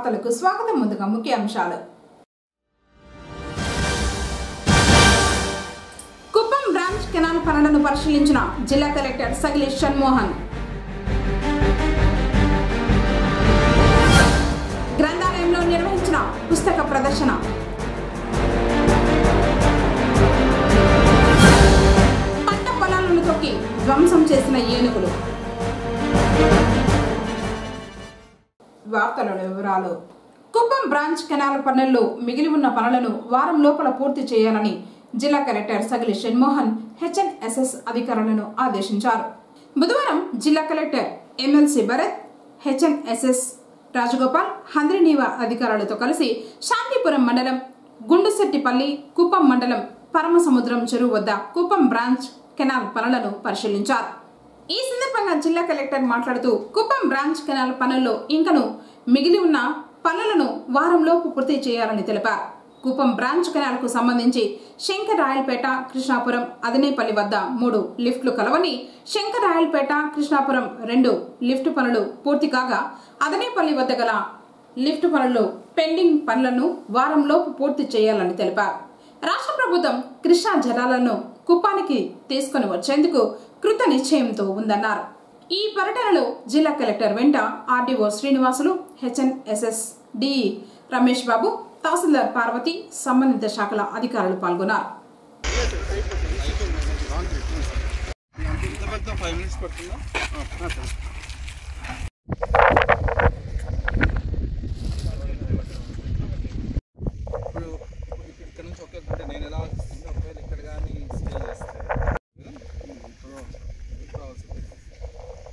వార్తలకు స్వాగతం ముందుగా ముఖ్య అంశాలు. కుప్పం బ్రాంచ్ కెనాల్ పనులను పరిశీలించిన జిల్లా కలెక్టర్ సగిలేష్ షణ్మోహన్. గ్రంథాలయంలో నిర్వహించిన పుస్తక ప్రదర్శన. పంట పొలాలను తొక్కి ధ్వంసం చేసిన ఏనుగులు. వార్తల వివరాలు. కుప్పం బ్రాంచ్ కెనాల్ పనుల్లో మిగిలి ఉన్న పనులను వారం లోపల పూర్తి చేయాలని జిల్లా కలెక్టర్ సగిలి షణ్మోహన్ హెచ్ఎన్ఎస్ఎస్ అధికారులను ఆదేశించారు. బుధవారం జిల్లా collector MLC Bharat HNSS Rajagopal Handrineeva అధికారులతో కలిసి శాంతిపురం మండలం గుండుశెట్టిపల్లి కుప్పం మండలం పరమసముద్రం చెరువు వద్ద కుప్పం బ్రాంచ్ కెనాల్ పనులను పరిశీలించారు. ఈ సందర్భంగా జిల్లా కలెక్టర్ మాట్లాడుతూ కుప్పం బ్రాంచ్ కెనాల్ పనుల్లో ఇంకను మిగిలి ఉన్న పనులను వారంలోపు పూర్తి చేయాలని తెలిపారు. కుప్పం బ్రాంచ్ కెనాల్కు సంబంధించి శంకరాయలపేట కృష్ణాపురం అదనేపల్లి వద్ద మూడు లిఫ్ట్లు కలవని శంకరాయలపేట కృష్ణాపురం రెండు లిఫ్ట్ పనులు పూర్తి కాగా అదనేపల్లి వద్ద గల లిఫ్ట్ పనులు పెండింగ్ పనులను వారంలోపు పూర్తి చేయాలని తెలిపారు. రాష్ట్ర ప్రభుత్వం కృష్ణా జలాలను కుప్పానికి తీసుకుని వచ్చేందుకు కృత నిశ్చయంతో ఉందన్నారు. ఈ పర్యటనలో జిల్లా కలెక్టర్ వెంట RDO Srinivasulu HNSS DE Ramesh Babu tahsildar Parvathi సంబంధిత శాఖల అధికారులు పాల్గొన్నారు. ఫైవ్ మినిట్స్ పడుతుందా ఇప్పుడు ఇక్కడ నుంచి ఒకే అంటే నేను ఎలా ఆలోచిస్తుంటే ఒకవేళ ఇక్కడ కానీ స్టే చేస్తే ఇప్పుడు ఇప్పుడు అవసరం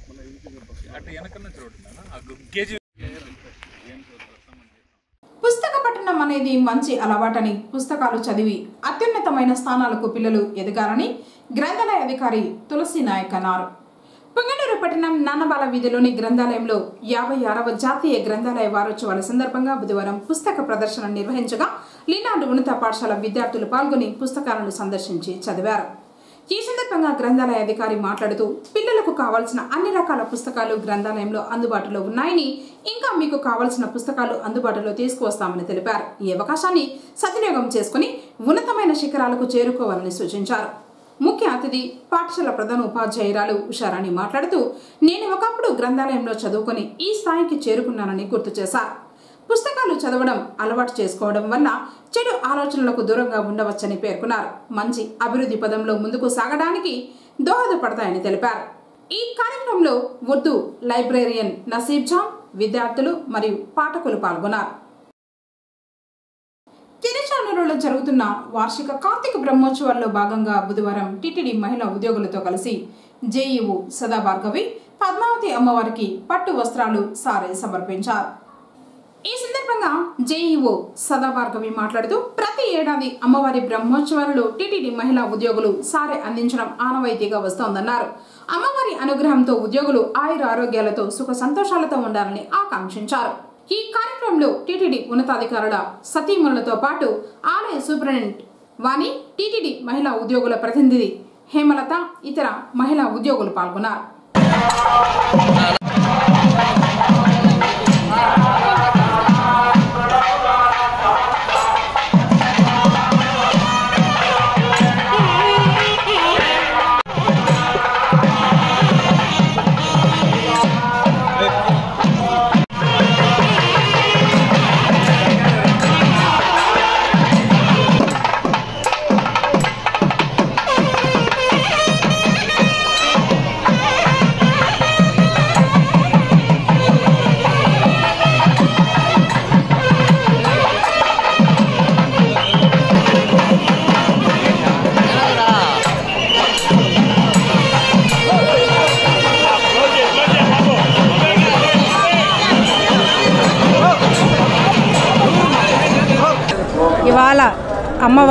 మళ్ళీ ఇంటికి చెప్పచ్చు అటు వెనకన్న చూడండి ఆ గేజ్ ఏం చూద్దాం పుస్తక పఠనం అనేది మంచి అలవాటని పుస్తకాలు చదివి అత్యున్నతమైన స్థానాలకు పిల్లలు ఎదగాలని గ్రంథాలయ అధికారి తులసి నాయక్ అన్నారు. పొంగనూరు పట్టణం నాన్నబాల వీధిలోని గ్రంథాలయంలో యాభై ఆరవ జాతీయ గ్రంథాలయ వారోత్సవాల సందర్భంగా బుధవారం పుస్తక ప్రదర్శన నిర్వహించగా లీనాడు ఉన్నత పాఠశాల విద్యార్థులు పాల్గొని పుస్తకాలను సందర్శించి చదివారు. ఈ సందర్భంగా గ్రంథాలయ అధికారి మాట్లాడుతూ పిల్లలకు కావాల్సిన అన్ని రకాల పుస్తకాలు గ్రంథాలయంలో అందుబాటులో ఉన్నాయని ఇంకా మీకు కావాల్సిన పుస్తకాలు అందుబాటులో తీసుకువస్తామని తెలిపారు. ఈ అవకాశాన్ని సద్వినియోగం చేసుకుని ఉన్నతమైన శిఖరాలకు చేరుకోవాలని సూచించారు. ముఖ్య అతిథి పాఠశాల ప్రధాన ఉపాధ్యాయురాలు ఉషారాణి మాట్లాడుతూ నేను ఒకప్పుడు గ్రంథాలయంలో చదువుకొని ఈ స్థాయికి చేరుకున్నానని గుర్తు చేశారు. పుస్తకాలు చదవడం అలవాటు చేసుకోవడం వల్ల చెడు ఆలోచనలకు దూరంగా ఉండవచ్చని పేర్కొన్నారు. మంచి అభివృద్ధి పదంలో ముందుకు సాగడానికి దోహదపడతాయని తెలిపారు. ఈ కార్యక్రమంలో ఉర్దూ లైబ్రేరియన్ నసీబ్ జాన్ విద్యార్థులు మరియు పాఠకులు పాల్గొన్నారు. తిరుచానూరులో జరుగుతున్న వార్షిక కార్తీక బ్రహ్మోత్సవాల్లో భాగంగా బుధవారం టిటిడి మహిళా ఉద్యోగులతో కలిసి జేఈఓ సదాభార్గవి పద్మావతి అమ్మవారికి పట్టు వస్త్రాలు సారే సమర్పించారు. ఈ సందర్భంగా జేఈఓ సదాభార్గవి మాట్లాడుతూ ప్రతి ఏడాది అమ్మవారి బ్రహ్మోత్సవాలలో టిటిడి మహిళా ఉద్యోగులు సారే అందించడం ఆనవాయితీగా వస్తోందన్నారు. అమ్మవారి అనుగ్రహంతో ఉద్యోగులు ఆయుర ఆరోగ్యాలతో సుఖ సంతోషాలతో ఉండాలని ఆకాంక్షించారు. ఈ కార్యక్రమంలో టిటిడి ఉన్నతాధికారుల సతీమణులతో పాటు ఆలయ సూపరింటెండెంట్ వాణి టిటిడి మహిళా ఉద్యోగుల ప్రతినిధి హేమలత ఇతర మహిళా ఉద్యోగులు పాల్గొన్నారు.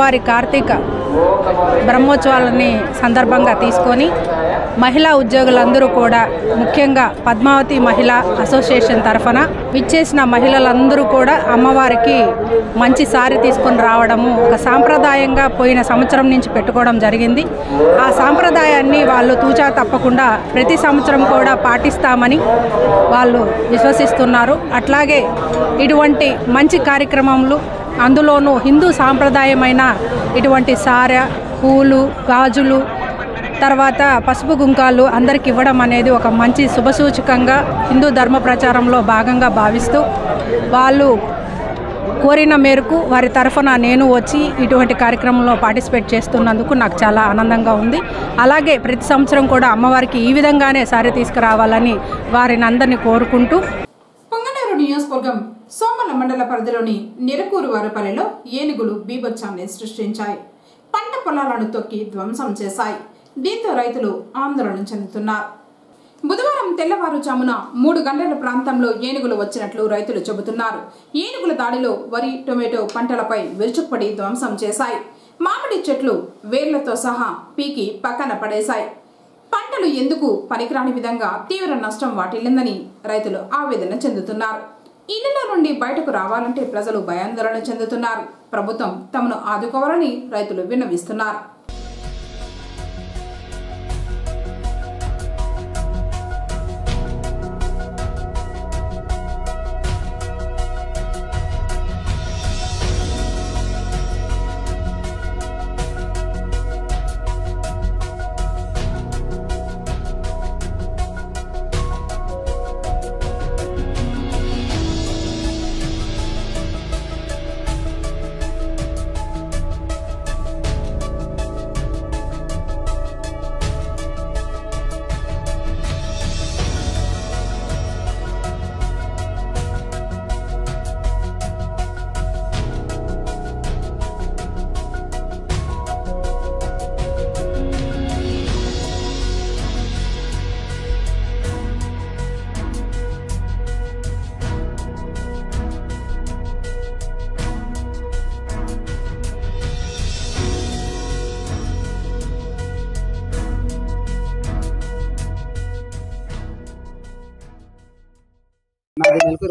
అమ్మవారి కార్తీక బ్రహ్మోత్సవాలని సందర్భంగా తీసుకొని మహిళా ఉద్యోగులందరూ కూడా ముఖ్యంగా పద్మావతి మహిళా అసోసియేషన్ తరఫున విచ్చేసిన మహిళలందరూ కూడా అమ్మవారికి మంచి సారి తీసుకొని రావడము ఒక సాంప్రదాయంగా పోయిన సంవత్సరం నుంచి పెట్టుకోవడం జరిగింది. ఆ సాంప్రదాయాన్ని వాళ్ళు తూచా తప్పకుండా ప్రతి సంవత్సరం కూడా పాటిస్తామని వాళ్ళు విశ్వసిస్తున్నారు. అట్లాగే ఇటువంటి మంచి కార్యక్రమములు అందులోనూ హిందూ సాంప్రదాయమైన ఇటువంటి సార పూలు గాజులు తర్వాత పసుపు గుంకాలు అందరికి ఇవ్వడం అనేది ఒక మంచి శుభసూచకంగా హిందూ ధర్మ ప్రచారంలో భాగంగా భావిస్తూ వాళ్ళు కోరిన మేరకు వారి తరఫున నేను వచ్చి ఇటువంటి కార్యక్రమంలో పార్టిసిపేట్ చేస్తున్నందుకు నాకు చాలా ఆనందంగా ఉంది. అలాగే ప్రతి సంవత్సరం కూడా అమ్మవారికి ఈ విధంగానే సారి తీసుకురావాలని వారిని అందరినీ కోరుకుంటూ పొంగనూరు నియోజకవర్గం సోమల మండల పరిధిలోని నిరకూరు వారిపల్లిలో ఏనుగులు బీభత్సాన్ని సృష్టించాయి. పంట పొలాలను తొక్కి ధ్వంసం చేశాయి. దీంతో రైతులు ఆందోళన చెందుతున్నారు. బుధవారం తెల్లవారుజామున మూడు గంటల ప్రాంతంలో ఏనుగులు వచ్చినట్లు రైతులు చెబుతున్నారు. ఏనుగుల దాడిలో వరి టొమాటో పంటలపై విరుచుకుపడి ధ్వంసం చేశాయి. మామిడి చెట్లు వేర్లతో సహా పీకి పక్కన పడేశాయి. పంటలు ఎందుకు పనికిరాని విధంగా తీవ్ర నష్టం వాటిల్లిందని రైతులు ఆవేదన చెందుతున్నారు. ఇళ్ళలో నుండి బయటకు రావాలంటే ప్రజలు భయాందోళన చెందుతున్నారు. ప్రభుత్వం తమను ఆదుకోవాలని రైతులు విన్నవిస్తున్నారు.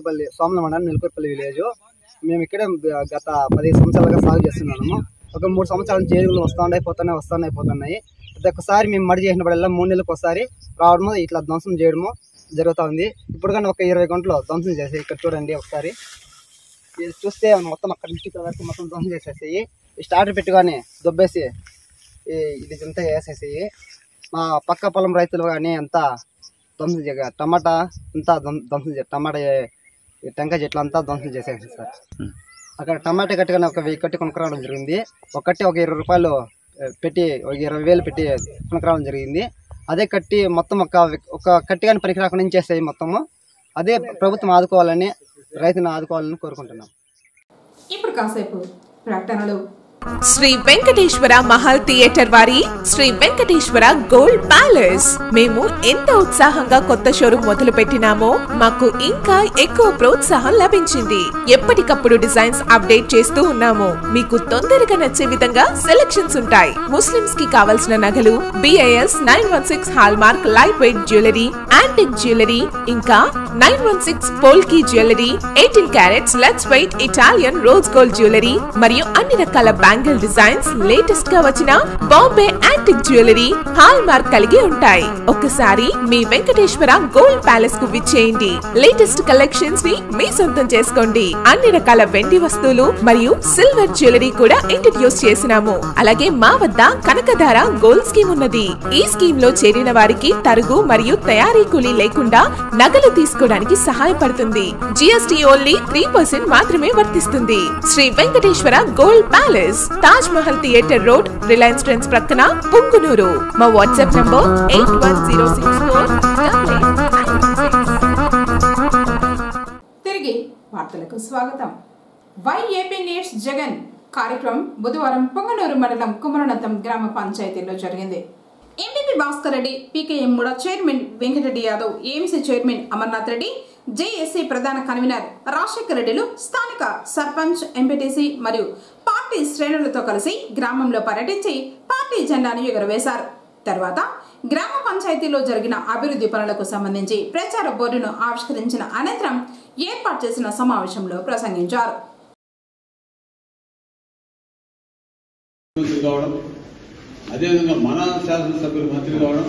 నెలకూరుపల్లి సోమల మండలం నెలకూరుపల్లి విలేజ్. మేము ఇక్కడే గత పదిహేను సంవత్సరాలుగా సాగు చేస్తున్నాము. ఒక మూడు సంవత్సరాల నుంచి ఏనుగులు వస్తున్నాయి పోతున్నాయి వస్తున్నాయి పోతున్నాయి. ప్రతి ఒక్కసారి మేము మడి చేసినప్పుడల్లా మూడు నెలలకు ఒకసారి రావడము ఇట్లా ధ్వంసం చేయడము జరుగుతూ ఉంది. ఇప్పుడు కానీ ఒక ఇరవై గంటలు ధ్వంసం చేసి ఇక్కడ చూడండి ఒకసారి. ఇది చూస్తే మొత్తం అక్కడ నుంచి వరకు మొత్తం ధ్వంసం చేసేసాయి. స్టార్టర్ పెట్టుకొని దుబ్బేసి ఇది అంతా వేసేసాయి. మా పక్క పొలం రైతులు కానీ అంతా ధ్వంసం చేయ టమాటా అంతా ధ్వంసం చేయ టమాటా ఏ- ఈ టెంకాయ చెట్లు అంతా ధ్వంసం చేసేసి సార్. అక్కడ టమాటా కట్టుకొని ఒక వెయ్యి కట్టి కొనుక్కరావడం జరిగింది. ఒక కట్టి ఒక ఇరవై రూపాయలు పెట్టి ఒక ఇరవై వేలు పెట్టి కొనుక్కరావడం జరిగింది. అదే కట్టి మొత్తం ఒక ఒక కట్టి కానీ పనికి రాకుండా చేస్తాయి మొత్తము. అదే ప్రభుత్వం ఆదుకోవాలని రైతుని ఆదుకోవాలని కోరుకుంటున్నాం. ఇప్పుడు కాసేపు ప్రకటనలు. శ్రీ వెంకటేశ్వర మహల్ థియేటర్ వారి శ్రీ వెంకటేశ్వర గోల్డ్ ప్యాలెస్. మేము ఎంత ఉత్సాహంగా కొత్త షోరూమ్ మొదలు పెట్టినామో మాకు ఇంకా ఎక్కువ ప్రోత్సాహం లభించింది. ఎప్పటికప్పుడు డిజైన్స్ అప్డేట్ చేస్తూ ఉన్నాము. మీకు తొందరగా నచ్చే విధంగా సెలెక్షన్స్ ఉంటాయి. ముస్లిమ్స్కి కావలసిన నగలు BIS nine one six hallmark light weight jewellery antique jewellery ఇంకా nine one six polki jewellery eighteen carats let's weight Italian rose gold jewellery మరియు అన్ని రకాల బ్యాంగిల్ డిజైన్స్ లేటెస్ట్గా వచ్చిన Bombay antique jewellery hallmark కలిగి ఉంటాయి. ఒక్కసారి మీ వెంకటేశ్వర గోల్డ్ ప్యాలెస్కు విచ్చేయండి. లేటెస్ట్ కలెక్షన్స్ని మీ సొంతం చేసుకోండి. అన్ని రకాల వెండి వస్తువులు మరియు సిల్వర్ జ్యువెలరీ కూడా ఇంట్రడ్యూస్ చేసినాము. అలాగే మా వద్ద కనకధార గోల్డ్ స్కీమ్ ఉన్నది. ఈ స్కీమ్లో చేరిన వారికి తరుగు మరియు తయారీ కూలీ లేకుండా నగలు తీసుకోవడానికి సహాయపడుతుంది. జిఎస్టి ఓన్లీ త్రీ పర్సెంట్ మాత్రమే వర్తిస్తుంది. Sri Venkateswara gold palace Taj Mahal theatre road Reliance Trends ప్రక్కన పుంగునూరు మా WhatsApp number eight one zero six four తిరిగి వార్తలకు స్వాగతం. వై ఏపీ నీడ్స్ జగన్ కార్యక్రమం బుధవారం పొంగనూరు మండలం కుమరనతం గ్రామ పంచాయతీలో జరిగింది. ఎంపీపీ భాస్కర్ రెడ్డి పీకేఎం కూడా chairman Venkatareddy Yadav AMC chairman Amarnath Reddy JAC ప్రధాన కన్వీనర్ రాజశేఖర్ రెడ్డిలు స్థానిక సర్పంచ్ ఎంపీటీసీ మరియు పార్టీ శ్రేణులతో కలిసి గ్రామంలో పర్యటించి పార్టీ జెండాను ఎగురవేశారు. తర్వాత గ్రామ పంచాయతీలో జరిగిన అభివృద్ధి పనులకు సంబంధించి ప్రచార బోర్డును ఆవిష్కరించిన అనంతరం ఏర్పాటు చేసిన సమావేశంలో ప్రసంగించారు. అదేవిధంగా మన శాసనసభ్యులు మంత్రి కావడం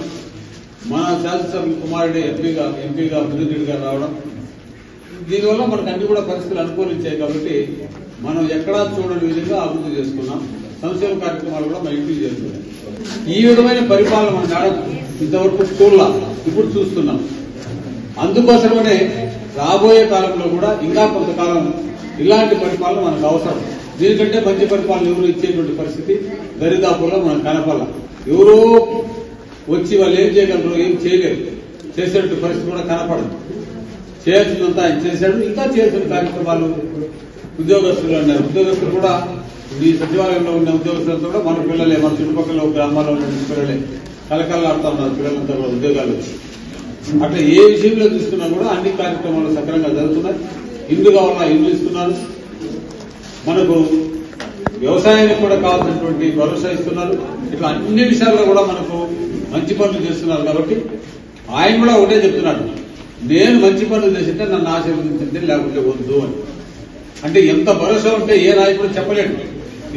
మన శాసనసభ్యులు కుమారుడు ఎంపీగా ఎంపీగా ముదిరెడ్డి గారు రావడం దీనివల్ల మనకు అన్ని కూడా పరిస్థితులు అనుకూలించాయి కాబట్టి మనం ఎక్కడా చూడని విధంగా అభివృద్ధి చేసుకున్నాం. సంక్షేమ కార్యక్రమాలు కూడా మనం ఇంటికి చేస్తున్నాం ఈ విధమైన పరిపాలన మన ఇంతవరకు స్కూల్లా ఇప్పుడు చూస్తున్నాం. అందుకోసమనే రాబోయే కాలంలో కూడా ఇంకా కొంతకాలం ఇలాంటి పరిపాలన మనకు అవసరం. దీనికంటే మంచి పరిపాలన ఎవరు ఇచ్చేటువంటి పరిస్థితి? దరిదాపుల్లో మనం కనపాల ఎవరో వచ్చి వాళ్ళు ఏం చేయగలరు ఏం చేయలేరు. చేసేటువంటి పరిస్థితి కూడా కనపడదు. చేయాల్సినంత ఆయన చేశాడు. ఇంకా చేసిన కార్యక్రమాలు ఉద్యోగస్తులు అన్నారు. ఉద్యోగస్తులు కూడా ఈ సచివాలయంలో ఉన్న ఉద్యోగస్తులతో కూడా మన పిల్లలే మన చుట్టుపక్కల గ్రామాల్లో ఉన్న పిల్లలే. కలకల్లాడుతా ఉన్నారు పిల్లలంతా కూడా ఉద్యోగాలు అట్లా ఏ విషయంలో చూసుకున్నా కూడా అన్ని కార్యక్రమాలు సక్రమంగా జరుగుతున్నాయి. ఇందుగా ఉన్న ఇల్లు ఇస్తున్నారు. మనకు వ్యవసాయానికి కూడా కావాల్సినటువంటి భరోసా ఇస్తున్నారు. ఇట్లా అన్ని విషయాల్లో కూడా మనకు మంచి పనులు చేస్తున్నారు కాబట్టి ఆయన కూడా ఒకటే చెప్తున్నాడు. నేను మంచి పనులు చేసింటే నన్ను ఆశీర్వదించండి లేకుంటే వద్దు అని. అంటే ఎంత భరోసా ఉంటే ఏ నాయకుడు చెప్పలేడు.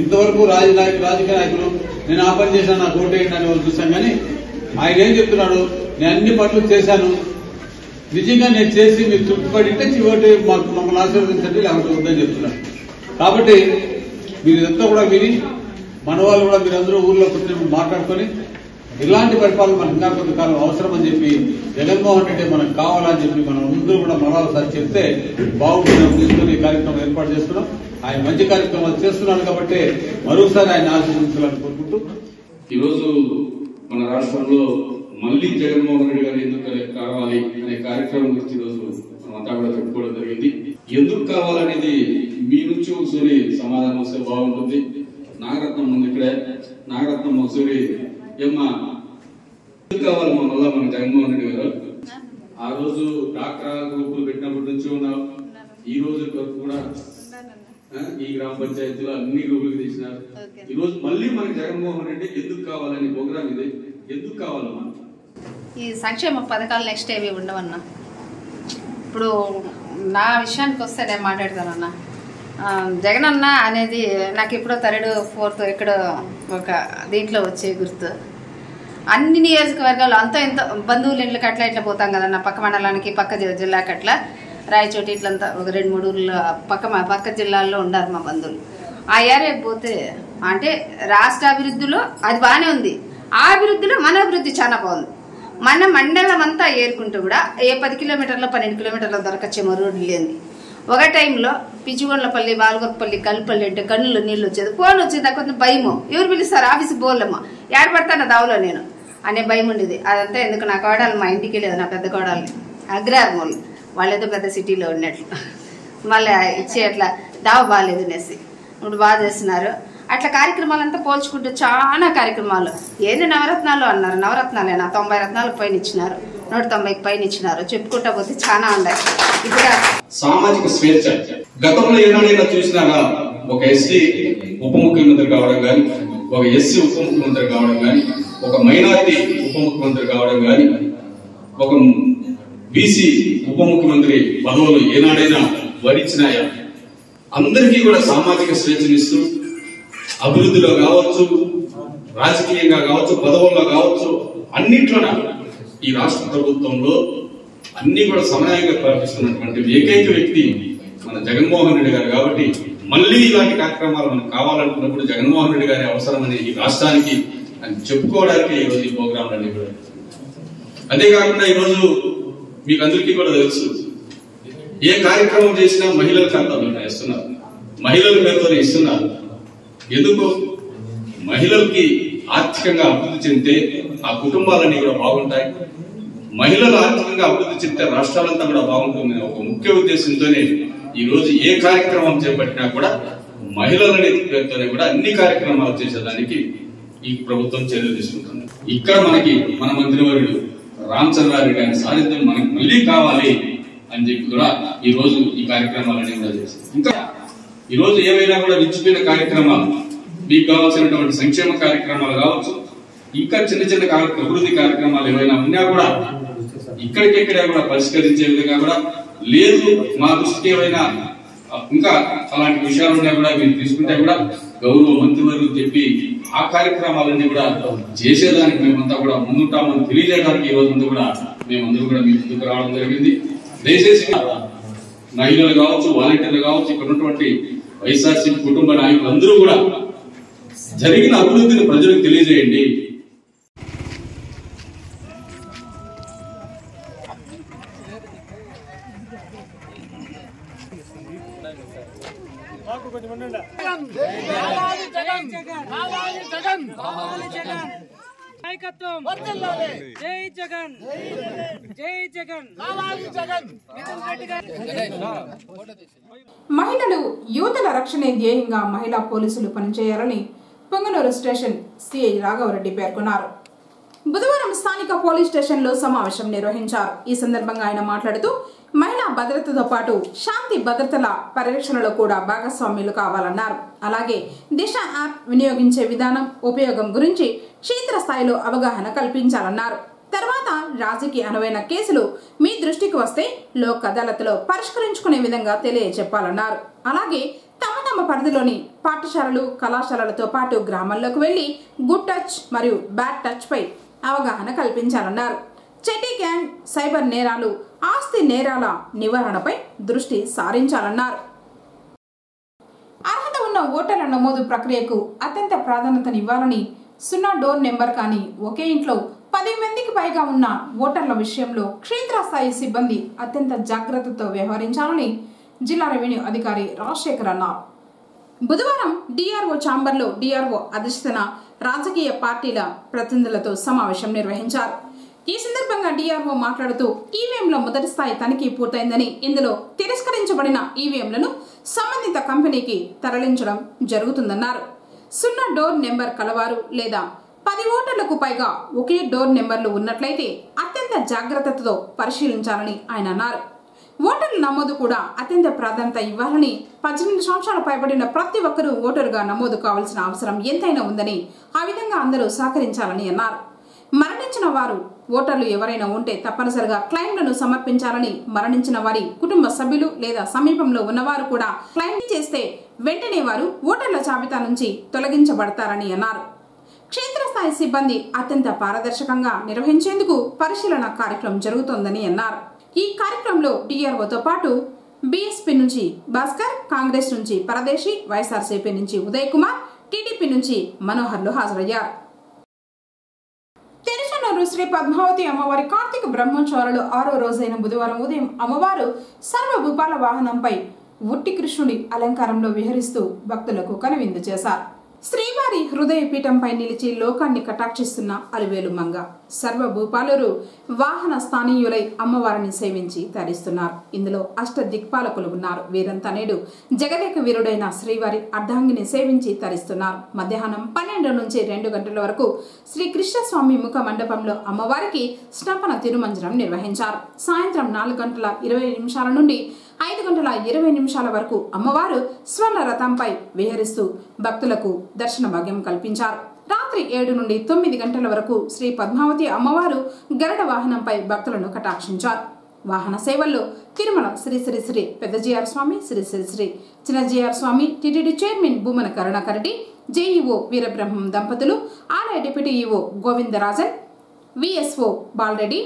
ఇంతవరకు రాజనాయకులు రాజకీయ నాయకులు నేను ఆ పని చేశాను నాకు ఓటేయండి అని వాళ్ళు చూశాం కానీ ఆయన ఏం చెప్తున్నాడు? నేను అన్ని పనులు చేశాను. నిజంగా నేను చేసి మీరు తృప్తిపడింటే చివరి మాకు మమ్మల్ని ఆశీర్వదించండి లేకపోతే వద్దని చెప్తున్నాడు. కాబట్టి మీరు ఇదంతా కూడా విని మన వాళ్ళు కూడా మీరందరూ ఊర్లో కూర్చొని మాట్లాడుకొని ఇలాంటి పరిపాలన మనకు ఇంకా కొంతకాలం అవసరం అని చెప్పి జగన్మోహన్ రెడ్డి మనకు కావాలని చెప్పి మనం అందరూ కూడా మరోసారి చెప్తే బాగుంటుందని తీసుకుని ఈ కార్యక్రమం ఏర్పాటు చేస్తున్నాం. ఆయన మంచి కార్యక్రమాలు చేస్తున్నాడు కాబట్టి మరోసారి ఆయన ఆశీర్వదించాలని కోరుకుంటూ ఈరోజు మన రాష్ట్రంలో మళ్ళీ జగన్మోహన్ రెడ్డి గారు ఎందుకు కావాలి అనే కార్యక్రమం గురించి ఈరోజు మనమంతా కూడా చెప్పుకోవడం జరిగింది. ఎందుకు కావాలనేది మీ నుంచి ఒకసారి సమాధానం వస్తే బాగుంటుంది. నాగరత్నం ఉంది ఇక్కడే. నాగరత్నం ఒకసారి ఏమ్మా ఎందుకు కావాలి మన వల్ల మన జగన్మోహన్ రెడ్డి గారు? ఆ రోజు డాక్టర్ గ్రూపులు పెట్టినప్పటి నుంచి ఉన్నావు ఈ రోజు వరకు కూడా ఈ గ్రామ పంచాయతీలో అన్ని గ్రూపులు తీసినారు. ఈ రోజు మళ్ళీ మనకి జగన్మోహన్ రెడ్డి ఎందుకు కావాలని ప్రోగ్రామ్ ఇది. ఎందుకు కావాలమ్మా ఈ సంక్షేమ పథకాలు నెక్స్ట్ ఏవి ఉండవన్నా? ఇప్పుడు నా విషయానికి వస్తే నేను మాట్లాడతానన్న. జగన్ అన్న అనేది నాకు ఎప్పుడో థర్డ్ ఫోర్త్ ఎక్కడో ఒక దీంట్లో వచ్చే గుర్తు. అన్ని నియోజకవర్గాలు అంతా ఎంత బంధువులు ఇంట్లోకి అట్లా ఇట్లా పోతాం కదన్న. పక్క మండలానికి పక్క జిల్లాకి అట్లా. రాయచోటి ఇట్లంతా ఒక రెండు మూడు ఊర్లో పక్క పక్క జిల్లాల్లో ఉండారు మా బంధువులు. ఆ ఏరియాకి పోతే అంటే రాష్ట్ర అభివృద్ధిలో అది బాగానే ఉంది. ఆ అభివృద్ధిలో మన అభివృద్ధి చాలా బాగుంది. మన మండలం అంతా ఏరుకుంటూ కూడా ఏ పది కిలోమీటర్ల పన్నెండు కిలోమీటర్ల దొరకచ్చేమో రోడ్డు లేని ఒక టైంలో పిచ్చిగొండ్లపల్లి బాలగొప్పల్లి కల్పల్లి అంటే కన్నులు నీళ్ళు వచ్చేది. ఫోన్ వచ్చేది కొంచెం భయము. ఎవరు పిలుస్తారు? ఆఫీస్కి పోలేమ్మా ఏడ పడతాను దావలో నేను. అనే భయం ఉండేది. అదంతా ఎందుకు నా కోడలు మా ఇంటికి లేదు నా పెద్ద కోడలు. అగ్రహారమోళ్ళు వాళ్ళేదో పెద్ద సిటీలో ఉన్నట్లు. మళ్ళీ ఇచ్చే అట్లా దావ బాగాలేదు అనేసి. ఇప్పుడు బాగా చేస్తున్నారు. అట్లా కార్యక్రమాలంతా పోల్చుకుంటూ చాలా కార్యక్రమాలు. ఏంది నవరత్నాలు అన్నారు? నవరత్నాలేనా? తొంభై రత్నాలకు పైన ఇచ్చినారు. నూట తొంభైకి పైన ఇచ్చినారు. చెప్పుకుంటా పోతే చాలా ఉన్నాయి. ఇప్పుడు సామాజిక స్వేచ్ఛ. గతంలో ఏమైనా చూసినారా ఒక ఎస్సీ ఉప ముఖ్యమంత్రి కావడం కానీ ఒక ఎస్సీ ఉప ముఖ్యమంత్రి కావడం కానీ ఒక మైనారిటీ ఉప ముఖ్యమంత్రి కావడం కానీ ఒక బీసీ ఉప ముఖ్యమంత్రి పదవులు ఏనాడైనా వరించినాయా అందరికీ కూడా సామాజిక స్వేచ్ఛనిస్తూ అభివృద్ధిలో కావచ్చు రాజకీయంగా కావచ్చు పదవుల్లో కావచ్చు అన్నింటిలోన? ఈ రాష్ట్ర ప్రభుత్వంలో అన్ని కూడా సమన్వయంగా ప్రవర్తిస్తున్నటువంటి ఏకైక వ్యక్తి మన జగన్మోహన్ రెడ్డి గారు కాబట్టి మళ్ళీ ఇలాంటి కార్యక్రమాలు మనకు కావాలనుకున్నప్పుడు జగన్మోహన్ రెడ్డి గారి అవసరమని ఈ రాష్ట్రానికి అని చెప్పుకోవడానికి ఈ రోజు ఈ ప్రోగ్రాంలు అన్ని కూడా. అంతేకాకుండా ఈరోజు మీకు అందరికీ కూడా తెలుసు ఏ కార్యక్రమం చేసినా మహిళల ఖాతాలో ఇస్తున్నారు మహిళల పేరుతో ఇస్తున్నారు. ఎందుకు? మహిళలకి ఆర్థికంగా అభివృద్ధి చెందితే ఆ కుటుంబాలన్నీ కూడా బాగుంటాయి. మహిళలు ఆర్థికంగా అభివృద్ధి చెందితే రాష్ట్రాలంతా కూడా బాగుంటుంది ఒక ముఖ్య ఉద్దేశంతోనే ఈ రోజు ఏ కార్యక్రమం చేపట్టినా కూడా మహిళలని పేరుతోనే కూడా అన్ని కార్యక్రమాలు చేసేదానికి ఈ ప్రభుత్వం చర్యలు తీసుకుంటుంది. ఇక్కడ మనకి మన మంత్రివర్యుడు రామచంద్రారెడ్డి గారి సాన్నిధ్యం మనకి మళ్ళీ కావాలి అని చెప్పి కూడా ఈ రోజు ఈ కార్యక్రమాలన్నీ కూడా చేశారు ఇంకా ఈ రోజు ఏవైనా కూడా విచ్చిపోయిన కార్యక్రమాలు మీకు కావాల్సినటువంటి సంక్షేమ కార్యక్రమాలు కావచ్చు ఇంకా చిన్న చిన్న అభివృద్ధి కార్యక్రమాలు ఏమైనా ఉన్నా కూడా ఇక్కడికెక్కడే కూడా పరిష్కరించే విధంగా కూడా లేదు. మా దృష్టికి ఏమైనా ఇంకా అలాంటి విషయాలు ఉన్నా కూడా మీరు తీసుకుంటే కూడా గౌరవ మంత్రివర్యులు చెప్పి ఆ కార్యక్రమాలన్నీ కూడా చేసేదానికి మేమంతా కూడా ముందుంటామని తెలియజేయడానికి ఈ రోజు కూడా మేమందరూ కూడా మీ ముందుకు రావడం జరిగింది. దయచేసి మహిళలు కావచ్చు వాలంటీర్లు కావచ్చు ఇక్కడ ఉన్నటువంటి వైఎస్ఆర్సీ కుటుంబ నాయకులందరూ కూడా జరిగిన అభివృద్ధిని ప్రజలకు తెలియజేయండి. నాయకత్వం. జై జగన్. మహిళలు యువతల రక్షణే ధ్యేయంగా మహిళా పోలీసులు పనిచేయాలని పొంగనూరు స్టేషన్ సిఐ రాఘవరెడ్డి పేర్కొన్నారు. బుధవారం స్థానిక పోలీస్ స్టేషన్లో సమావేశం నిర్వహించారు. ఈ సందర్భంగా ఆయన మాట్లాడుతూ మహిళా భద్రతతో పాటు శాంతి భద్రతల పరిరక్షణలో కూడా భాగస్వామ్యులు కావాలన్నారు. అలాగే దిశ యాప్ వినియోగించే విధానం ఉపయోగం గురించి క్షేత్రస్థాయిలో అవగాహన కల్పించాలన్నారు. తర్వాత రాజీకి అనువైన కేసులు మీ దృష్టికి వస్తే లోక్ అదాలత్లో పరిష్కరించుకునే విధంగా తెలియచెప్పాలన్నారు. అలాగే తమ తమ పరిధిలోని పాఠశాలలు కళాశాలలతో పాటు గ్రామాల్లోకి వెళ్ళి గుడ్ టచ్ మరియు బ్యాడ్ టచ్ పై అవగాహన కల్పించాలన్నారు. చెటీ గ్యాంగ్ సైబర్ నేరాలు ఆస్తి నేరాల నివారణపై దృష్టి సారించాలన్నారు. అర్హత ఉన్న ఓటర్ల నమోదు ప్రక్రియకు అత్యంత ప్రాధాన్యతనివ్వాలని సున్నా డోర్ నెంబర్ కానీ ఒకే ఇంట్లో పది మందికి పైగా ఉన్న ఓటర్ల విషయంలో క్షేత్రస్థాయి సిబ్బంది అత్యంత జాగ్రత్తతో వ్యవహరించాలని జిల్లా రెవెన్యూ అధికారి రాజశేఖర్ అన్నారు. బుధవారం డిఆర్ఓ ఛాంబర్లో డిఆర్ఓ అధిష్టన రాజకీయ పార్టీల ప్రతినిధులతో సమావేశం నిర్వహించారు. ఈ సందర్భంగా డిఆర్ఓ మాట్లాడుతూ ఈవీఎంల మొదటి స్థాయి తనిఖీ పూర్తయిందని ఇందులో తిరస్కరించబడిన ఈవీఎంలను సంబంధిత కంపెనీకి తరలించడం జరుగుతుందన్నారు. సున్నా డోర్ నెంబర్ కలవారు లేదా పది ఓటర్లకు పైగా ఒకే డోర్ నెంబర్లు ఉన్నట్లయితే అత్యంత జాగ్రత్తతో పరిశీలించాలని ఆయన అన్నారు. ఓటర్ల నమోదు కూడా అత్యంత ప్రాధాన్యత ఇవ్వాలని పద్దెనిమిది సంవత్సరాలు పైబడిన ప్రతి ఒక్కరూ ఓటరుగా నమోదు కావాల్సిన అవసరం ఎంతైనా ఉందని ఆ విధంగా అందరూ సహకరించాలని అన్నారు. మరణించిన వారు ఓటర్లు ఎవరైనా ఉంటే తప్పనిసరిగా క్లైమ్లను సమర్పించాలని మరణించిన వారి కుటుంబ సభ్యులు లేదా సమీపంలో ఉన్నవారు కూడా క్లైమ్ చేస్తే వెంటనే వారు ఓటర్ల జాబితా నుంచి తొలగించబడతారని అన్నారు. క్షేత్రస్థాయి సిబ్బంది అత్యంత పారదర్శకంగా నిర్వహించేందుకు పరిశీలన కార్యక్రమం జరుగుతోందని అన్నారు. ఈ కార్యక్రమంలో డిఆర్ఓతో పాటు బీఎస్పీ నుంచి భాస్కర్ కాంగ్రెస్ నుంచి పరదేశి వైఎస్ఆర్సీపీ నుంచి ఉదయ్ కుమార్ టీడీపీ నుంచి మనోహర్లు హాజరయ్యారు. తిరుచనూరు శ్రీ పద్మావతి అమ్మవారి కార్తీక బ్రహ్మోత్సవాలలో ఆరో రోజైన బుధవారం ఉదయం అమ్మవారు సర్వభూపాల వాహనంపై ఉట్టి కృష్ణుడి అలంకారంలో విహరిస్తూ భక్తులకు కనువిందు చేశారు. శ్రీవారి హృదయ పీఠంపై నిలిచి లోకాన్ని కటాక్షిస్తున్న అలివేలు మంగ. సర్వభూపాలురు వాహన స్థానీయులై అమ్మవారిని సేవించి తరిస్తున్నారు. ఇందులో అష్ట దిక్పాలకులు ఉన్నారు. వీరంతా నేడు జగదేక వీరుడైన శ్రీవారి అర్ధాంగిని సేవించి తరిస్తున్నారు. మధ్యాహ్నం పన్నెండు నుంచి రెండు గంటల వరకు శ్రీ కృష్ణస్వామి ముఖ మండపంలో అమ్మవారికి స్నపన తిరుమంజనం నిర్వహించారు. సాయంత్రం నాలుగు గంటల ఇరవై నిమిషాల నుండి ఐదు గంటల ఇరవై నిమిషాల వరకు అమ్మవారు స్వర్ణ రథంపై విహరిస్తూ భక్తులకు దర్శన భాగ్యం కల్పించారు. రాత్రి ఏడు నుండి తొమ్మిది గంటల వరకు శ్రీ పద్మావతి అమ్మవారు గరడ వాహనంపై భక్తులను కటాక్షించారు. వాహన సేవల్లో Tirumala Sri Sri Sri Peddajeeyar Swamy Sri Sri Sri Chinnajeeyar Swami TTD chairman Bhumana Karunakarreddy JEO Veerabrahmam దంపతులు ఆలయ deputy EO Govindarajan VSO Balareddy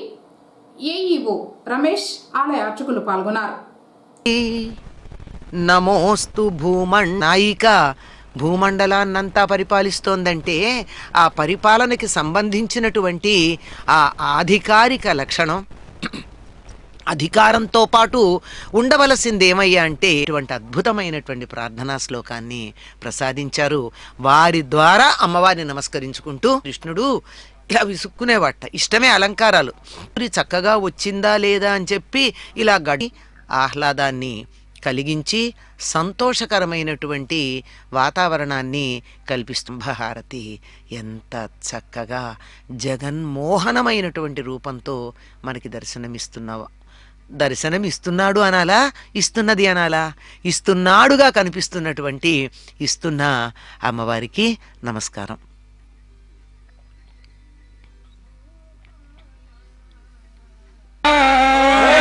AEO Ramesh ఆలయ అర్చకులు పాల్గొన్నారు. నమోస్తు భూమండాయిక భూమండలాన్నంతా పరిపాలిస్తోందంటే ఆ పరిపాలనకి సంబంధించినటువంటి ఆ ఆధికారిక లక్షణం. అధికారంతో పాటు ఉండవలసింది ఏమయ్యా అంటే ఇటువంటి అద్భుతమైనటువంటి ప్రార్థనా శ్లోకాన్ని ప్రసాదించారు. వారి ద్వారా అమ్మవారిని నమస్కరించుకుంటూ కృష్ణుడు ఇలా విసుక్కునేవాట. ఇష్టమే అలంకారాలు. మరి చక్కగా వచ్చిందా లేదా అని చెప్పి ఇలా గడి ఆహ్లాదాన్ని కలిగించి సంతోషకరమైనటువంటి వాతావరణాన్ని కల్పిస్తుంభహారతి ఎంత చక్కగా జగన్మోహనమైనటువంటి రూపంతో మనకి దర్శనమిస్తున్నావు దర్శనమిస్తున్నాడు అనాలా ఇస్తున్నది అనాలా ఇస్తున్నాడుగా కనిపిస్తున్నటువంటి ఇస్తున్న అమ్మవారికి నమస్కారం Ah!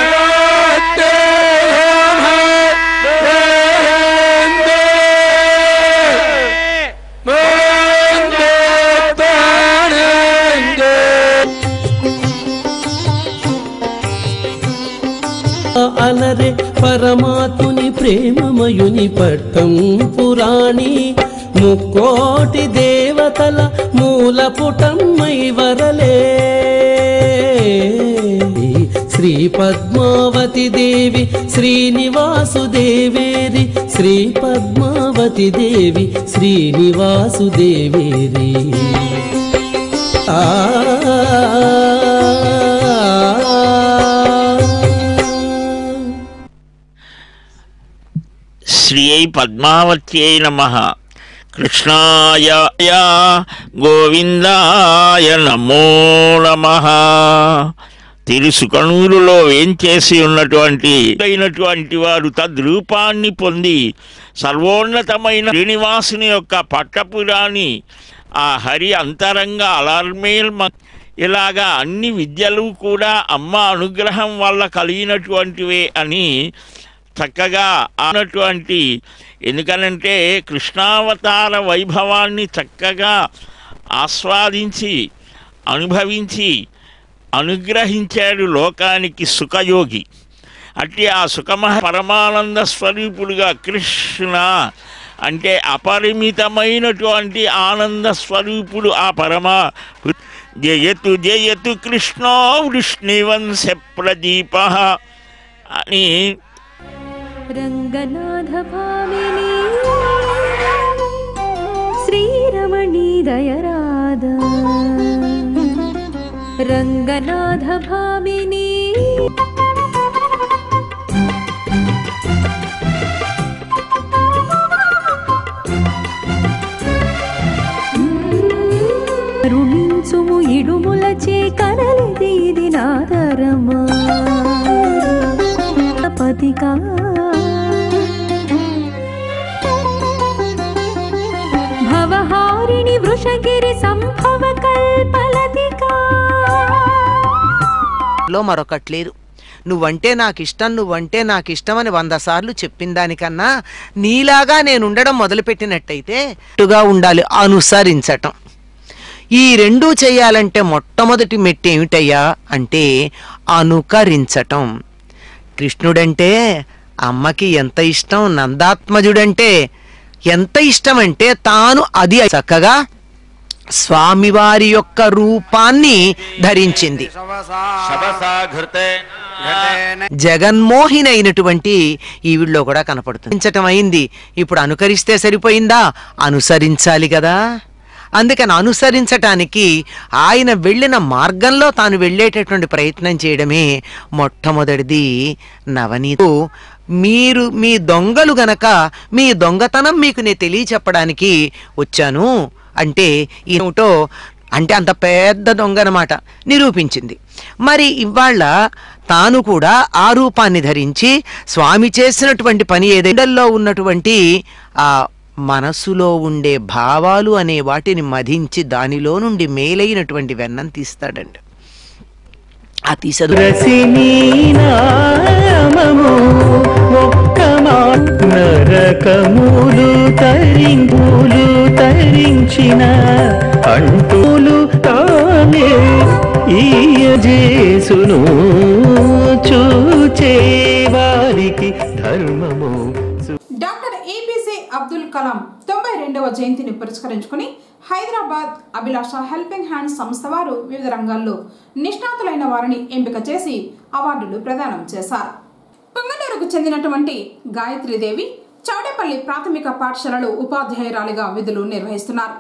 పరమాత్ముని ప్రేమమయుని పట్టం పురాణి. ముక్కోటి దేవతల మూల పుటమ్మై వరలే. శ్రీ పద్మావతి దేవి శ్రీనివాసుదేవేరి శ్రీ పద్మావతి దేవి శ్రీనివాసుదేవేరి ఆ శ్రీయై పద్మావత్యై నమ. కృష్ణాయ గోవిందాయ నమో నమ. తిరుసుకణూరులో వేంచేసి ఉన్నటువంటి అయినటువంటి వారు తద్రూపాన్ని పొంది సర్వోన్నతమైన శ్రీనివాసుని యొక్క పట్టపురాణి ఆ హరి అంతరంగ అలార్మేల్ ఇలాగా అన్ని విద్యలు కూడా అమ్మ అనుగ్రహం వల్ల కలిగినటువంటివే అని చక్కగా అన్నటువంటి ఎందుకనంటే కృష్ణావతార వైభవాన్ని చక్కగా ఆస్వాదించి అనుభవించి అనుగ్రహించాడు లోకానికి సుఖయోగి. అట్టి ఆ సుఖమహ పరమానంద స్వరూపుడుగా కృష్ణ అంటే అపరిమితమైనటువంటి ఆనంద స్వరూపుడు ఆ పరమ జయతు జయతు కృష్ణో వృష్ణివంశ ప్రదీప అని రంగనాథ భామిని శ్రీరమణి దయరాధ రంగనాథ భామిని రుణించుము ఇడుములచే కనలిది నాదరమా. పతికా హారిణి వృషగిరి సంభవ కల్పలతికా లో మరొకట్లేదు నువ్వంటే నాకు ఇష్టం నువ్వంటే నాకు ఇష్టం అని వంద సార్లు చెప్పిన దానికన్నా నీలాగా నేను ఉండడం మొదలుపెట్టినట్టయితే అట్టుగా ఉండాలి అనుసరించటం. ఈ రెండూ చేయాలంటే మొట్టమొదటి మెట్టు ఏమిటయ్యా అంటే అనుకరించటం. కృష్ణుడంటే అమ్మకి ఎంత ఇష్టం నందాత్మజుడంటే ఎంత ఇష్టం అంటే తాను అది చక్కగా స్వామివారి యొక్క రూపాన్ని ధరించింది. జగన్మోహిని అయినటువంటి ఈవిడ్లో కూడా కనపడుతుంది. అయింది. ఇప్పుడు అనుకరిస్తే సరిపోయిందా? అనుసరించాలి కదా. అందుకని అనుసరించటానికి ఆయన వెళ్ళిన మార్గంలో తాను వెళ్ళేటటువంటి ప్రయత్నం చేయడమే మొట్టమొదటిది నవనీతు. మీరు మీ దొంగలు గనక మీ దొంగతనం మీకు నేను తెలియచెప్పడానికి వచ్చాను అంటే ఏమిటో అంటే అంత పెద్ద దొంగ అనమాట నిరూపించింది. మరి ఇవాళ తాను కూడా ఆ రూపాన్ని ధరించి స్వామి చేసినటువంటి పని ఏదైనా ఉన్నటువంటి ఆ మనస్సులో ఉండే భావాలు అనే వాటిని మధించి దానిలో నుండి మేలైనటువంటి వెన్నం తీస్తాడండి ఆ తీసదు నరకములు తరింపులు తరించిన అంటులు తానే ఈయజేసును. చూచే వారికి ధర్మము. డాక్టర్ ఏపీజే అబ్దుల్ కలాం తొంభై రెండవ జయంతిని పురస్కరించుకుని హైదరాబాద్ అభిలాష హెల్పింగ్ హ్యాండ్ సంస్థ వారు వివిధ రంగాల్లో నిష్ణాతులైన వారిని ఎంపిక చేసి అవార్డులు ప్రదానం చేశారు. పొంగనూరుకు చెందినటువంటి గాయత్రీదేవి చౌడేపల్లి ప్రాథమిక పాఠశాలలో ఉపాధ్యాయురాలిగా విధులు నిర్వహిస్తున్నారు.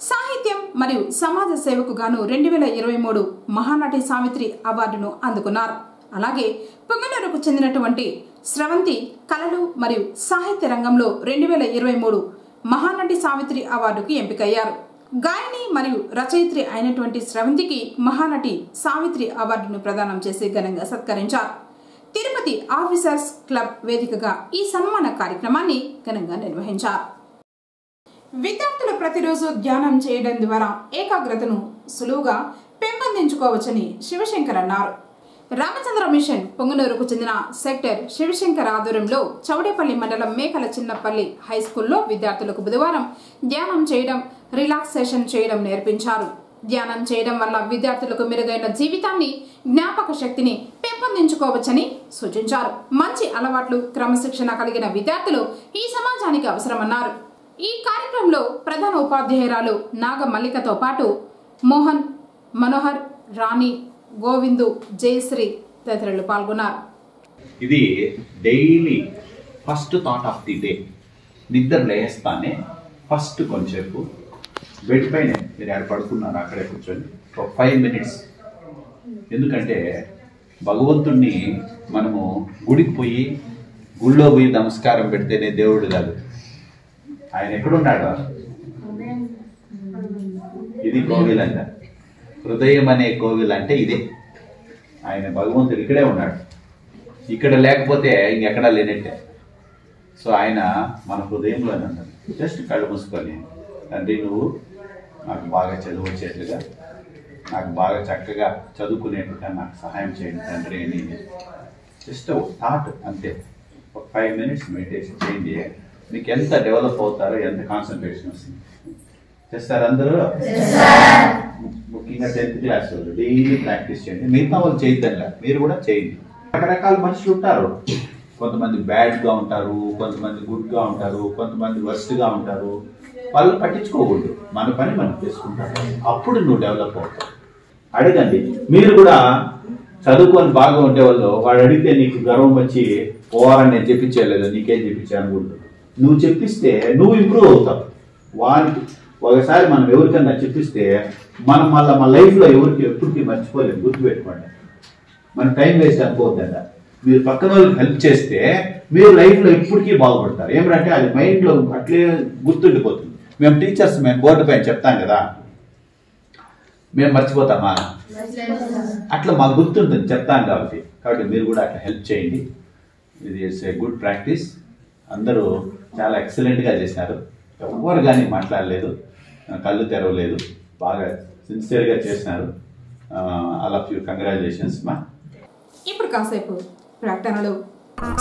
సాహిత్యం మరియు సమాజ సేవకు గాను రెండు వేల ఇరవై మూడు మహానటి సావిత్రి అవార్డును అందుకున్నారు. అలాగే పొంగనూరుకు చెందినటువంటి స్రవంతి కళలు మరియు సాహిత్య రంగంలో రెండు వేల ఇరవై మూడు మహానటి సావిత్రి అవార్డుకు ఎంపికయ్యారు. గాయని మరియు రచయిత్రి అయినటువంటి స్రవంతికి మహానటి సావిత్రి అవార్డును ప్రదానం చేసి ఘనంగా సత్కరించారు. తిరుపతి ఆఫీసర్స్ క్లబ్ వేదికగా ఈ సన్మాన కార్యక్రమాన్ని ఘనంగా నిర్వహించారు. విద్యార్థులు ప్రతిరోజు ధ్యానం చేయడం ద్వారా ఏకాగ్రతను సులువుగా పెంపొందించుకోవచ్చని శివశంకర్ అన్నారు. రామచంద్ర మిషన్ పొంగనూరుకు చెందిన సెక్టర్ శివశంకర్ ఆధ్వర్యంలో చౌడేపల్లి మండలం మేకల చిన్నపల్లి హై స్కూల్లో విద్యార్థులకు బుధవారం ధ్యానం చేయడం రిలాక్సేషన్ చేయడం నేర్పించారు. ధ్యానం చేయడం వల్ల విద్యార్థులకు మెరుగైన జీవితాన్ని జ్ఞాపక శక్తిని పెంపొందించుకోవచ్చని సూచించారు. మంచి అలవాట్లు క్రమశిక్షణ కలిగిన విద్యార్థులు ఈ సమాజానికి అవసరమన్నారు. ఈ కార్యక్రమంలో ప్రధాన ఉపాధ్యాయురాలు నాగ మల్లికతో పాటు మోహన్ మనోహర్ రాణి గోవిందు జయశ్రీ తదితరులు పాల్గొన్నారు. ఇది daily first thought of the day నిద్ర లేస్తానే ఫస్ట్ కొంచెంసేపు బెడ్ పైన మీరు ఆడ పడుకున్నారు అక్కడే కూర్చొని ఒక ఫైవ్ మినిట్స్ ఎందుకంటే భగవంతుణ్ణి మనము గుడికి పోయి గుళ్ళో పోయి నమస్కారం పెడితేనే దేవుడు కాదు. ఆయన ఎక్కడున్నాడు? ఇది అంట హృదయం అనే కోవిల్ అంటే ఇదే. ఆయన భగవంతుడు ఇక్కడే ఉన్నాడు. ఇక్కడ లేకపోతే ఇంకెక్కడా లేనట్టే. సో ఆయన మన హృదయంలోనే ఉన్నాడు జస్ట్ కళ్ళు మూసుకొని తండ్రి నువ్వు నాకు బాగా చదువు వచ్చేట్లుగా నాకు బాగా చక్కగా చదువుకునేట్టుగా నాకు సహాయం చేయండి తండ్రి అని జస్ట్ థాట్ అంతే. ఒక ఫైవ్ మినిట్స్ మెడిటేషన్ చేయండి. మీకు ఎంత డెవలప్ అవుతారో ఎంత కాన్సన్ట్రేషన్ వస్తుంది. చేస్తారు అందరూ? ముఖ్యంగా టెన్త్ క్లాస్ వాళ్ళు డైలీ ప్రాక్టీస్ చేయండి. మిగతా వాళ్ళు చేయొద్దంలా మీరు కూడా చేయండి. రకరకాల మనుషులు ఉంటారు. కొంతమంది బ్యాడ్గా ఉంటారు కొంతమంది గుడ్గా ఉంటారు కొంతమంది వర్స్ట్గా ఉంటారు. వాళ్ళు పట్టించుకోకూడదు. మన పని మనం చేసుకుంటారు అప్పుడు నువ్వు డెవలప్ అవుతావు. అడగండి. మీరు కూడా చదువుకొని బాగా ఉండేవాళ్ళు వాడు అడిగితే నీకు గర్వం వచ్చి పోవాలని నేను చెప్పించేయలేదు నీకేం చెప్పించాను కూడా నువ్వు చెప్పిస్తే నువ్వు ఇంప్రూవ్ అవుతావు. వారికి ఒకసారి మనం ఎవరికన్నా చెప్పిస్తే మనం మళ్ళీ మన లైఫ్లో ఎవరికి ఎప్పటికీ మర్చిపోలేము గుర్తుపెట్టుకోండి. మన టైం వేస్ట్ అనుకోవద్దంట. మీరు పక్కన వాళ్ళకి హెల్ప్ చేస్తే మీరు లైఫ్లో ఎప్పటికీ బాగుపడతారు. ఏమంటే అది మైండ్లో అట్లే గుర్తుండిపోతుంది. మేము టీచర్స్ మేము బోర్డు పైన చెప్తాం కదా. మేము మర్చిపోతామా? అట్లా మాకు గుర్తుంటుంది చెప్తాం కాబట్టి. కాబట్టి మీరు కూడా అట్లా హెల్ప్ చేయండి. ఇది ఇట్స్ ఏ గుడ్ ప్రాక్టీస్ అందరూ చాలా ఎక్సలెంట్గా చేశారు. ఎవరు కానీ మాట్లాడలేదు. కళ్ళు తెరవలేదు. బాగా సిన్సియర్గా చేసినారు. ఆల్ ఆఫ్ యూ కంగ్రాచులేషన్స్ మా ఇప్పుడు కాసేపు ప్రకటనలు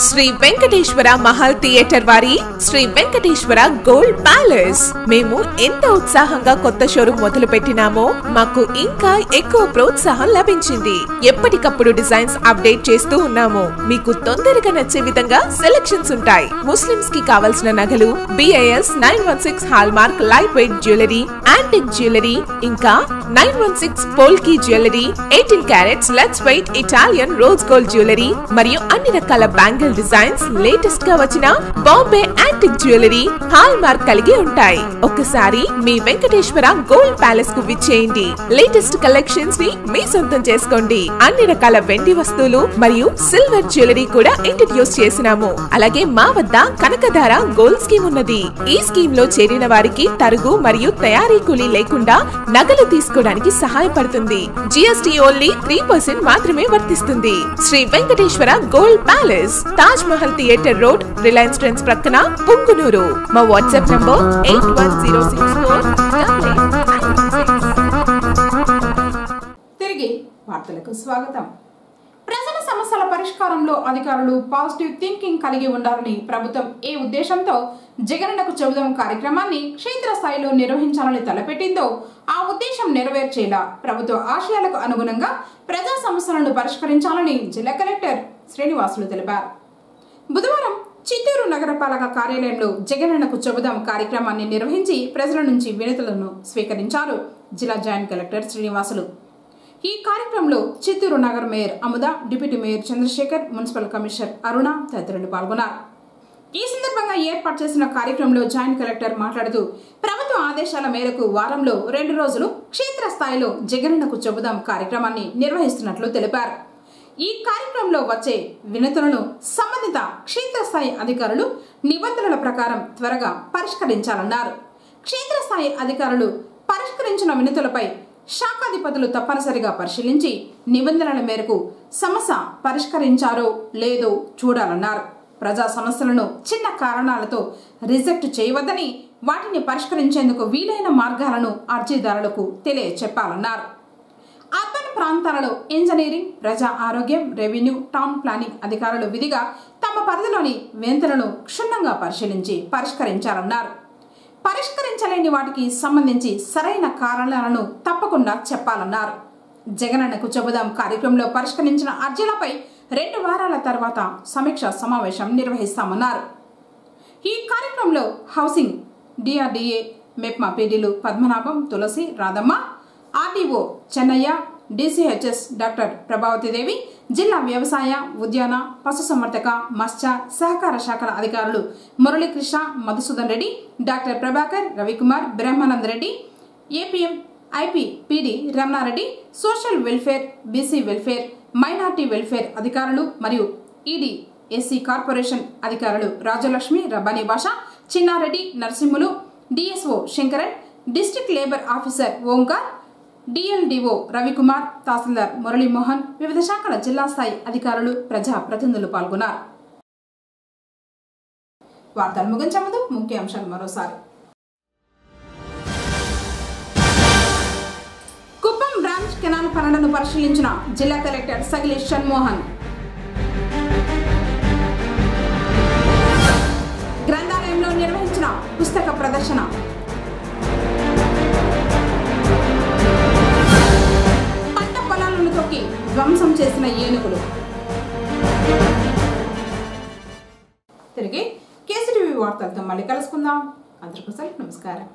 శ్రీ వెంకటేశ్వర మహల్ థియేటర్ వారి శ్రీ వెంకటేశ్వర గోల్డ్ ప్యాలెస్. మేము ఎంత ఉత్సాహంగా కొత్త షోరూమ్ మొదలు పెట్టినామో మాకు ఇంకా ఎక్కువ ప్రోత్సాహం లభించింది. ఎప్పటికప్పుడు డిజైన్స్ అప్డేట్ చేస్తూ ఉన్నాము. మీకు తొందరగా నచ్చే విధంగా సెలెక్షన్స్ ఉంటాయి. ముస్లిమ్స్కి కావలసిన నగలు BIS nine one six hallmark light weight jewellery antique jewellery ఇంకా nine one six polki jewellery eighteen carats let's weight Italian rose gold jewellery మరియు అన్ని రకాల బ్యాంగిల్ డిజైన్స్ లేటెస్ట్గా వచ్చిన Bombay antique jewellery hallmark కలిగి ఉంటాయి. ఒక్కసారి మీ వెంకటేశ్వర గోల్డ్ ప్యాలెస్కు విచ్చేయండి. లేటెస్ట్ కలెక్షన్స్ని మీ సొంతం చేసుకోండి. అన్ని రకాల వెండి వస్తువులు మరియు సిల్వర్ జ్యువెలరీ కూడా ఇంట్రడ్యూస్ చేసినాము. అలాగే మా వద్ద కనకధార గోల్డ్ స్కీమ్ ఉన్నది. ఈ స్కీమ్లో చేరిన వారికి తరుగు మరియు తయారీ కూలీ లేకుండా నగలు తీసుకోవడానికి సహాయపడుతుంది. జిఎస్టి ఓన్లీ త్రీ పర్సెంట్ మాత్రమే వర్తిస్తుంది. Sri Venkateswara gold palace Taj Mahal theatre road Reliance Trends ప్రక్కన పుంగునూరు మా WhatsApp number eight one zero six four తిరిగి వార్తలకు స్వాగతం. ప్రజల సమస్యల పరిష్కారంలో అధికారులు పాజిటివ్ థింకింగ్ కలిగి ఉండాలని ప్రభుత్వం ఏ ఉద్దేశంతో జగనన్నకు చెబుదాం కార్యక్రమాన్ని క్షేత్రస్థాయిలో నిర్వహించాలని తలపెట్టిందో ఆ ఉద్దేశం నెరవేర్చేలా ప్రభుత్వ ఆశయాలకు అనుగుణంగా ప్రజా సమస్యలను పరిష్కరించాలని జిల్లా కలెక్టర్ శ్రీనివాసులు తెలిపారు. బుధవారం చిత్తూరు నగరపాలక కార్యాలయంలో జగనన్నకు చెబుదాం కార్యక్రమాన్ని నిర్వహించి ప్రజల నుంచి వినతులను స్వీకరించారు జిల్లా జాయింట్ కలెక్టర్ శ్రీనివాసులు. ఈ కార్యక్రమంలో చిత్తూరు నగర mayor Amuda deputy mayor Chandrasekhar municipal commissioner Aruna తదితరులు పాల్గొన్నారు. ఈ సందర్భంగా ఏర్పాటు చేసిన కార్యక్రమంలో జాయింట్ కలెక్టర్ మాట్లాడుతూ ప్రభుత్వ ఆదేశాల మేరకు వారంలో రెండు రోజులు క్షేత్రస్థాయిలో జగనన్నకు చెబుదాం కార్యక్రమాన్ని నిర్వహిస్తున్నట్లు తెలిపారు. ఈ కార్యక్రమంలో వచ్చే వినతులను సంబంధిత క్షేత్రస్థాయి అధికారులు నిబంధనల ప్రకారం త్వరగా పరిష్కరించాలన్నారు. క్షేత్రస్థాయి అధికారులు పరిష్కరించిన వినతులపై శాఖాధిపతులు తప్పనిసరిగా పరిశీలించి నిబంధనల మేరకు సమస్య పరిష్కరించారో లేదో చూడాలన్నారు. ప్రజా సమస్యలను చిన్న కారణాలతో రిజెక్ట్ చేయవద్దని వాటిని పరిష్కరించేందుకు వీలైన మార్గాలను అర్జీదారులకు తెలియచెప్పాలన్నారు. ప్రాంతాలలో ఇంజనీరింగ్ ప్రజా ఆరోగ్యం రెవెన్యూ టౌన్ ప్లానింగ్ అధికారులు విధిగా తమ పరిధిలోని వేంతలను క్షుణ్ణంగా పరిశీలించి పరిష్కరించాలన్నారు. పరిష్కరించలేని వాటికి సంబంధించి సరైన కారణాలను తప్పకుండా చెప్పాలన్నారు. జగనన్నకు చెబుదాం కార్యక్రమంలో పరిష్కరించిన అర్జీలపై రెండు వారాల తర్వాత సమీక్ష సమావేశం నిర్వహిస్తామన్నారు. ఈ కార్యక్రమంలో housing DRDA MEPMA పీడీలు Padmanabham Tulasi Radhamma RDO Chennaiah DCHS doctor Prabhavathidevi జిల్లా వ్యవసాయ ఉద్యాన పశుసంవర్ధక మత్స్య సహకార శాఖల అధికారులు Muralikrishna Madhusudan Reddy doctor Prabhakar Ravikumar Brahmanand Reddy APM IP PD Ramanareddy social welfare BC welfare minority welfare అధికారులు మరియు ఈడీ ఎస్సీ కార్పొరేషన్ అధికారులు Rajalakshmi Rabbani Basha Chinnareddy Narasimhulu DSO Sankaran district labour officer Omkar DLDO Ravikumar tahsildar Muralimohan వివిధ శాఖల జిల్లా స్థాయి అధికారులు ప్రజా ప్రతినిధులు పాల్గొన్నారు. వార్తలు ముగించే ముందు ముఖ్యాంశాలు మరోసారి. కుప్పం బ్రాంచ్ కెనాల్ పనులను పరిశీలించిన జిల్లా కలెక్టర్ సగిలేష్ షణ్మోహన్. గ్రంథాలయంలో నిర్వహించిన పుస్తక ప్రదర్శన. తొక్కి ధ్వంసం చేసిన ఏనుగులు. తిరిగి కేసీటీవీ వార్తలతో మళ్ళీ కలుసుకుందాం. అందరికీ నమస్కారం.